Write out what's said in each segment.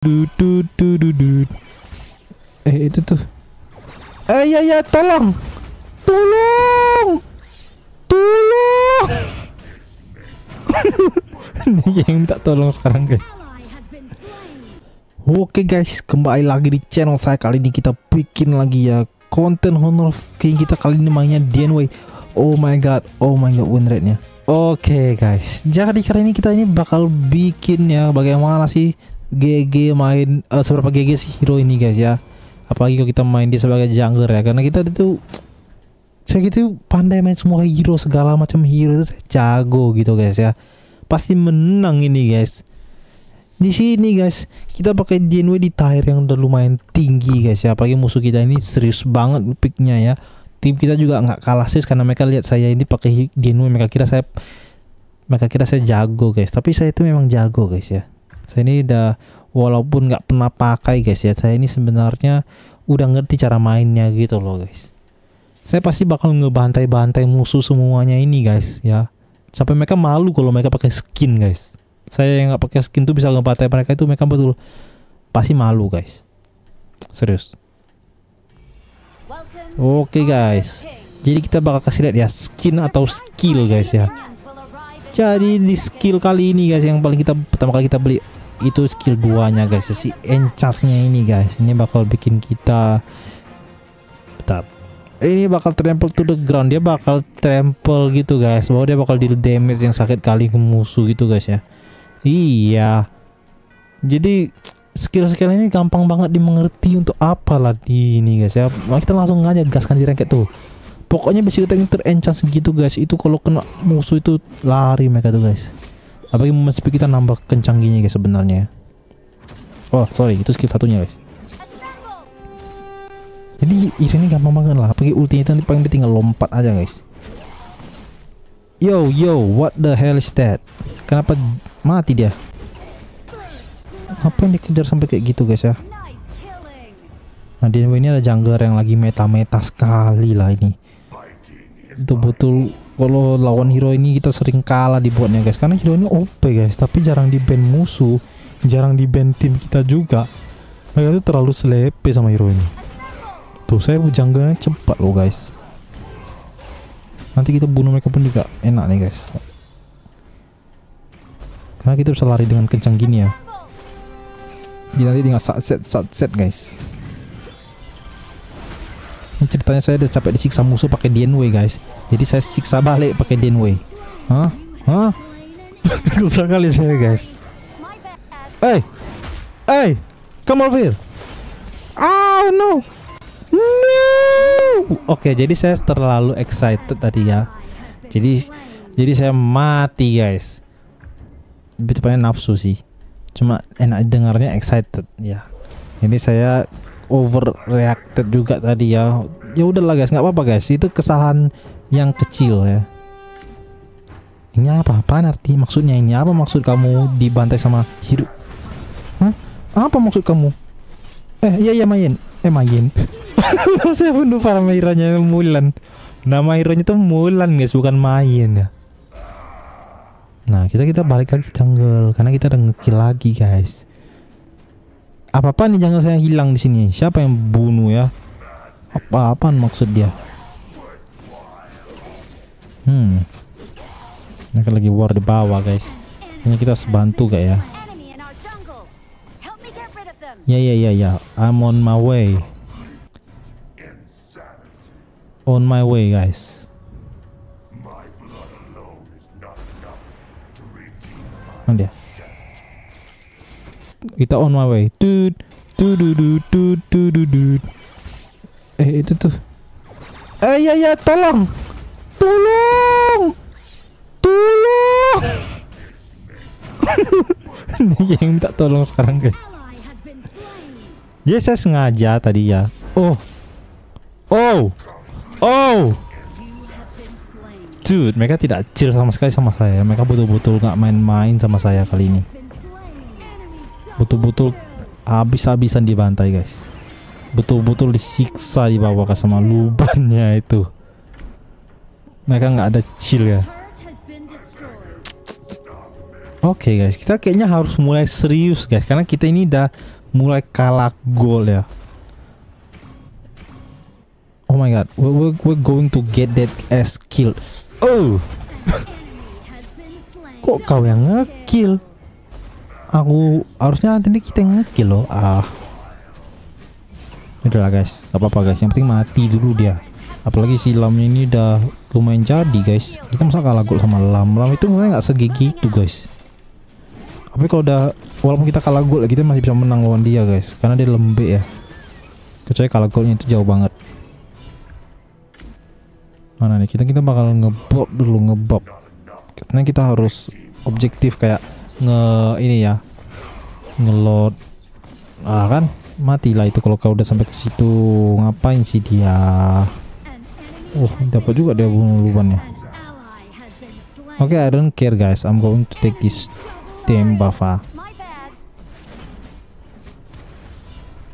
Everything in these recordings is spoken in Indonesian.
du. Eh itu tuh. Eh ya ya tolong. Tolong. Tolong. Dia yang minta tolong sekarang guys. Oke guys, kembali lagi di channel saya kali ini kita bikin lagi ya konten Honor King kita kali ini mainnya DNW. Oh my god, oh my god win rate-nya. Oke guys, jadi kali ini kita ini bakal bikin ya bagaimana sih GG main eh, seberapa GG sih hero ini guys ya. Apalagi kalau kita main dia sebagai jungler ya karena kita itu saya gitu pandai main semua hero segala macam hero itu saya jago gitu guys ya. Pasti menang ini guys. Di sini guys, kita pakai DNW di tier yang udah lumayan tinggi guys ya. Apalagi musuh kita ini serius banget picknya ya. Tim kita juga nggak kalah sih karena mereka lihat saya ini pakai DNW mereka kira saya mereka kira saya jago guys. Tapi saya itu memang jago guys ya. Saya ini udah walaupun nggak pernah pakai guys ya. Saya ini sebenarnya udah ngerti cara mainnya gitu loh guys. Saya pasti bakal ngebantai-bantai musuh semuanya ini guys ya. Sampai mereka malu kalau mereka pakai skin guys. Saya yang nggak pakai skin tuh bisa ngebantai mereka itu mereka betul pasti malu guys. Serius. Oke okay, guys. Jadi kita bakal kasih lihat ya skin atau skill guys ya. Jadi di skill kali ini guys yang paling kita pertama kali kita beli itu skill duanya guys si enchantnya ini guys ini bakal bikin kita tetap ini bakal trample to the ground dia bakal trample gitu guys bahwa dia bakal deal damage yang sakit kali ke musuh gitu guys ya Iya. Jadi skill-skill ini gampang banget dimengerti untuk apa lah di ini guys ya. Mari kita langsung aja gaskan di rank tuh. Pokoknya basic attack terenchant segitu guys. Itu kalau kena musuh itu lari mereka tuh guys. Apalagi moment speed kita nambah kencang gini guys sebenarnya. Oh sorry itu skill satunya guys. Jadi ini gampang banget lah. Pakai ulti itu paling tinggal lompat aja guys. Yo yo, what the hell is that? Kenapa mati dia? Apa yang dikejar sampai kayak gitu guys ya? Nah di ini ada jungler yang lagi meta-meta sekali lah ini. Itu betul kalau lawan hero ini kita sering kalah dibuatnya guys. Karena hero ini OP guys. Tapi jarang di ban musuh jarang di ban tim kita juga. Mereka tuh terlalu slepe sama hero ini. Tuh saya junglernya cepat loh guys. Nanti kita bunuh mereka pun juga enak nih guys. Karena kita bisa lari dengan kencang gini ya. Jadi nanti tinggal set set set guys ini ceritanya saya udah capek disiksa musuh pakai DNW guys jadi saya siksa balik pakai DNW hah hah susah kali saya guys hey hey come over here oh no no Oke, jadi saya terlalu excited tadi ya. Jadi jadi saya mati, guys. Lebih nafsu sih. Cuma enak dengarnya excited ya. Ini saya overreacted juga tadi ya. Ya udahlah guys, nggak apa-apa guys. Itu kesalahan yang kecil ya. Ini apa? Apa arti maksudnya ini? Apa maksud kamu dibantai sama hidup? Hah? Apa maksud kamu? Eh, iya iya main. Eh main. saya bunuh para mairanya Mulan nama hero tuh Mulan guys bukan main ya nah kita kita balik lagi jungle karena kita udah ngekill lagi guys apa apa nih jungle saya hilang di sini. Siapa yang bunuh ya? Apa apa maksud dia? Hmm. Mereka lagi war di bawah guys. Ini kita sebantu gak ya. Ya ya ya ya. I'm on my way. On my way guys. Oh dia kita on my way. Dude dude dude dude dude eh itu tuh. Eh ya ya tolong. Tolong. Tolong. Dia yang minta tolong sekarang guys. Ya saya sengaja tadi ya. Oh. Oh. Oh, dude, mereka tidak chill sama sekali sama saya. Mereka betul-betul nggak main-main sama saya kali ini. Betul-betul habis-habisan dibantai, guys. Betul-betul disiksa di bawah sama lubannya itu. Mereka nggak ada chill ya. Oke guys, kita kayaknya harus mulai serius guys karena kita ini udah mulai kalah gol ya. Oh my god, we're, we're, we're going to get that ass killed. Oh, kok kau yang ngekill? Aku harusnya nanti kita ngekill loh. Ah, udahlah guys, gak apa-apa guys. Yang penting mati dulu dia. Apalagi si lamnya ini udah lumayan jadi guys. Kita masa kalah gol sama lam? Lam itu sebenarnya nggak segigi itu guys tapi kalau udah walaupun kita kalah gol kita masih bisa menang lawan dia guys karena dia lembek ya kecuali kalah golnya itu jauh banget mana nih kita kita bakal ngebob dulu ngebob karena kita harus objektif kayak nge ini ya. Ngelot. Ah kan? Matilah itu kalau kau udah sampai ke situ. Ngapain sih dia? Oh dapat juga dia bunuh lubannya oke okay, I don't care guys. I'm going to take this tim Bava.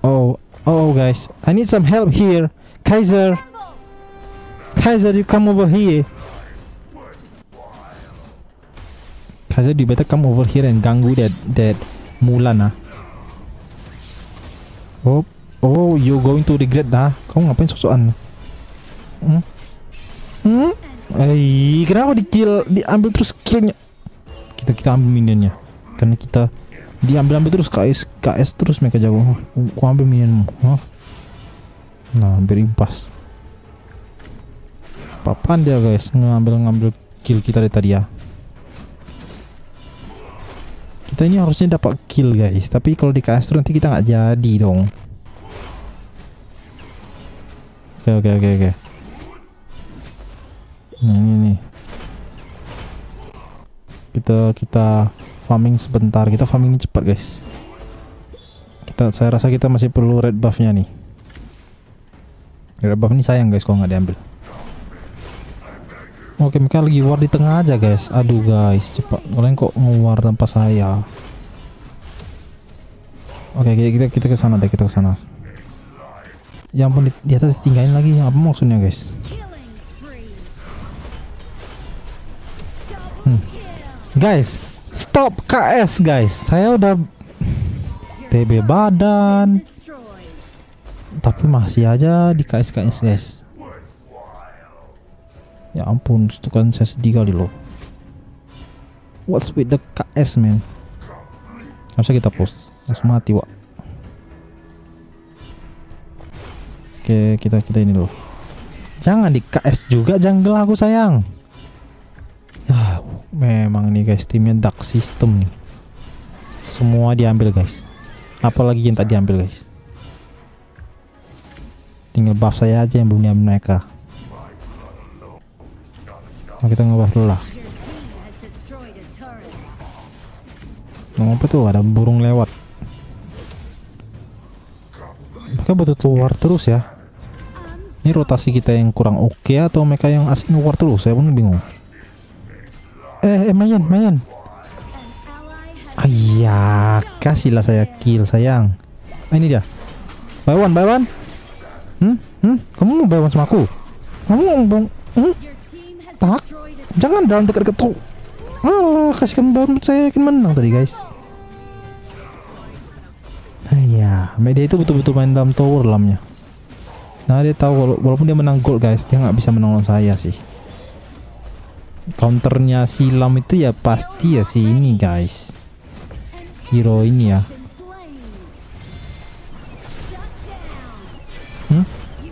Oh, oh guys, I need some help here. Kaiser, Kaiser, you come over here. Kaiser, you better come over here and ganggu that that Mulan ah. Oh, oh, you going to regret dah. Kau ngapain sosokan? Hmm? Hmm? Eh, kenapa di kill, diambil terus killnya? kita kita ambil minionnya karena kita diambil ambil terus KS KS terus mereka jago aku ambil minionmu oh. nah hampir impas papan dia guys ngambil ngambil kill kita dari tadi ya kita ini harusnya dapat kill guys. Tapi kalau di terus nanti kita nggak jadi dong. Oke oke oke oke. Nah ini nih. Kita kita farming sebentar. Kita farming ini cepat guys. Kita saya rasa kita masih perlu red buffnya nih. Red buff ini sayang guys kalau nggak diambil oke mereka lagi war di tengah aja guys aduh guys cepat kalian kok ngewar tanpa saya oke kita kita ke sana deh kita ke sana yang pun di, di atas tinggalin lagi apa maksudnya guys hmm. Guys, stop KS guys. Saya udah TB badan. Tapi masih aja di KS KS guys. Ya ampun, itu kan saya sedih kali loh. What's with the KS man? Harusnya kita post. Langsung mati, Wak. Oke, kita kita ini loh. Jangan di KS juga jungle aku sayang. Ya, memang nih guys timnya dark system nih semua diambil guys apalagi yang tak diambil guys tinggal buff saya aja yang belum diambil mereka kita ngebuff dulu lah apa tuh? Ada burung lewat. Mereka betul keluar terus ya. Ini rotasi kita yang kurang oke okay, atau mereka yang asing keluar terus? Saya pun bingung. Eh, eh Mayan Mayan. Ayah kasihlah saya kill sayang. Ah, ini dia. Buy one hmm? Hmm? Kamu mau one sama aku? Kamu mau hmm tak. Jangan dalam dekat-dekat tuh oh kasihkan banget saya yakin menang tadi guys. Ayah, media itu betul-betul main dalam tower lamnya. Nah dia tahu walaupun dia menang gold guys, dia nggak bisa menang saya sih. Counternya silam itu ya pasti ya si ini guys. Hero ini ya. Hmm?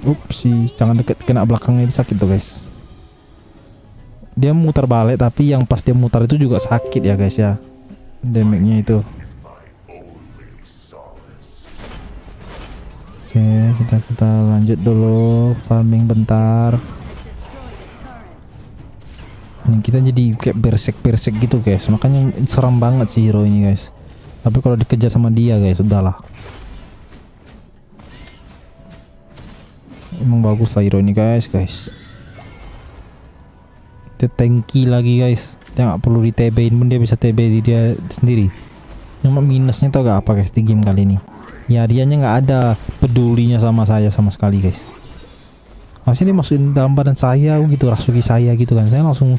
Ups sih jangan deket kena belakangnya sakit tuh guys dia muter balik tapi yang pas dia muter itu juga sakit ya guys ya. Damage-nya itu. Oke kita kita lanjut dulu farming bentar. Ini kita jadi kayak bersek-bersek gitu guys. Makanya seram banget sih hero ini guys. Tapi kalau dikejar sama dia guys udahlah. Emang bagus lah hero ini guys guys dia tanky lagi guys. Dia nggak perlu di TB pun dia bisa TB di dia sendiri. Cuma minusnya tuh gak apa guys di game kali ini. Ya dianya nggak ada pedulinya sama saya sama sekali guys. Harusnya dia masukin dalam badan saya gitu rasuki saya gitu kan. Saya langsung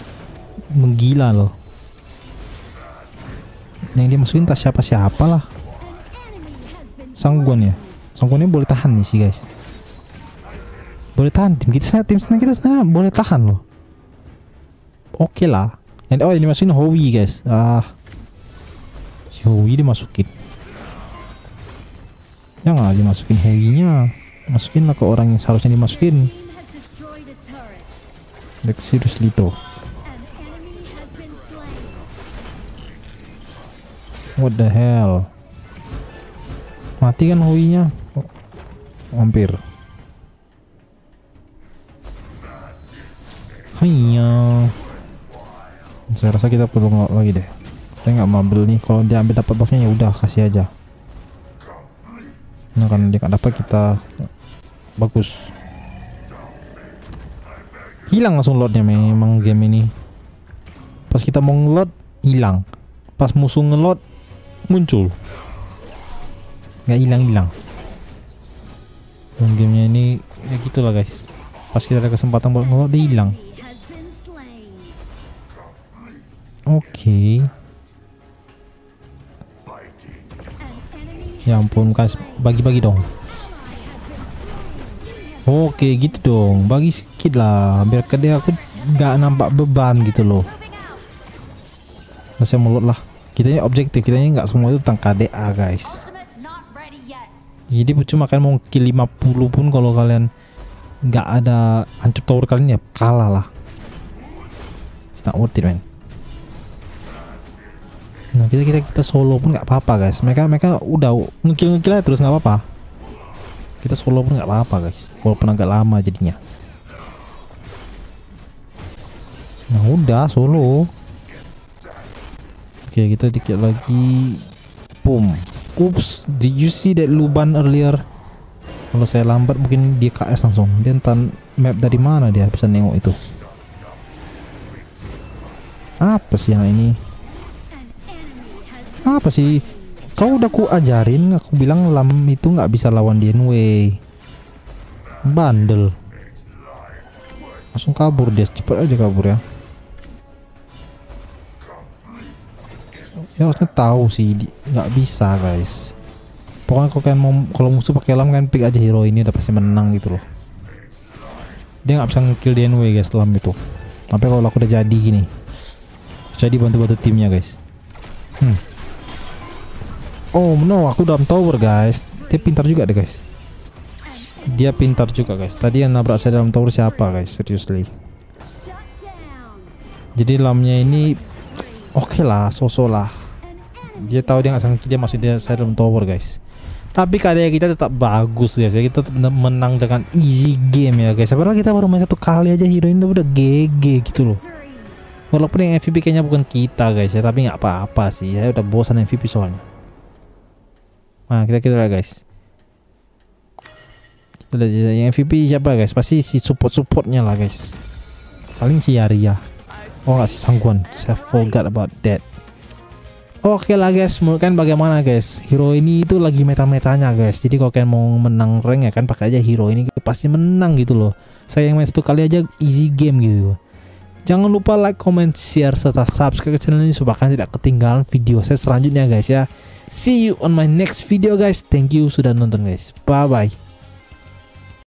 menggila loh. Yang dia masukin tak siapa-siapa lah. Sangguan ya? Sangguannya boleh tahan nih sih guys. Boleh tahan tim kita tim senang kita sana boleh tahan loh okay lah. And, oh ini masukin Howie guys. Ah. Si Howie dimasukin. Jangan dimasukin Howie nya masukin lah ke orang yang seharusnya dimasukin. Lexidus Lito. What the hell? Mati kan Howie nya oh, Hampir. Iya. Saya rasa kita perlu ngelot lagi deh. Saya nggak mau ambil nih. Kalau dia ambil dapat buffnya ya udah kasih aja. Nah kan dia nggak dapat kita bagus. Hilang langsung loadnya memang game ini. Pas kita mau ngelot hilang. Pas musuh ngelot muncul. Nggak hilang hilang. Dan gamenya ini ya gitulah guys. Pas kita ada kesempatan buat ngelot dia hilang. Oke. Okay. Ya ampun, kas bagi-bagi dong. Oke, gitu dong. Bagi sedikit lah, biar ke dia aku nggak nampak beban gitu loh. Masih mulut lah. Kita ini objektif, kita ini nggak semua itu tentang KDA guys. Jadi cuma kan mau kill 50 pun kalau kalian nggak ada hancur tower kalian ya kalah lah. It's not worth it man. Nah kita kita kita solo pun nggak apa-apa guys. Mereka mereka udah ngekill ngekill terus nggak apa-apa. Kita solo pun nggak apa-apa guys. Walaupun agak lama jadinya. Nah udah solo. Oke kita dikit lagi. Boom. Oops. Did you see that Luban earlier? Kalau saya lambat mungkin dia KS langsung. Dia entah map dari mana dia bisa nengok itu. Apa sih yang ini? Apa sih? Kau udah ku ajarin aku bilang lam itu nggak bisa lawan Dienway bandel. Langsung kabur dia cepet aja kabur ya. Ya harusnya tahu sih nggak bisa guys. Pokoknya kalau kalian mau kalau musuh pakai lam kan pick aja hero ini udah pasti menang gitu loh. Dia nggak bisa ngekill Dienway guys lam itu. Tapi kalau aku udah jadi gini jadi bantu-bantu timnya guys. Hmm Oh no, aku dalam tower guys. Dia pintar juga deh guys. Dia pintar juga guys. Tadi yang nabrak saya dalam tower siapa guys? Seriously. Jadi lamnya ini oke okay lah, sosok lah. Dia tahu dia nggak sangka dia masih dia saya dalam tower guys. Tapi keadaan kita tetap bagus guys ya. Kita menang dengan easy game ya guys. Padahal kita baru main satu kali aja hero ini udah GG gitu loh. Walaupun yang MVP kayaknya bukan kita guys ya, tapi nggak apa-apa sih. Saya udah bosan MVP soalnya. Nah kita kita lihat guys. Kita lihat yang MVP siapa guys? Pasti si support supportnya lah guys. Paling si Arya. Oh nggak si Sangguan. Saya forgot about that. Oke okay lah guys, menurut kan bagaimana guys? Hero ini itu lagi meta-metanya guys. Jadi kalau kalian mau menang rank ya kan pakai aja hero ini pasti menang gitu loh. Saya yang main satu kali aja easy game gitu. Jangan lupa like, comment, share, serta subscribe ke channel ini supaya kalian tidak ketinggalan video saya selanjutnya guys ya. See you on my next video guys. Thank you sudah nonton guys. Bye bye.